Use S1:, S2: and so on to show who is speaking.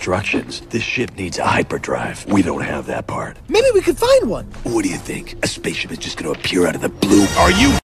S1: instructions. This ship needs a hyperdrive. We don't have that part.
S2: Maybe we could find one.
S1: What do you think? A spaceship is just gonna appear out of the blue?
S3: Are you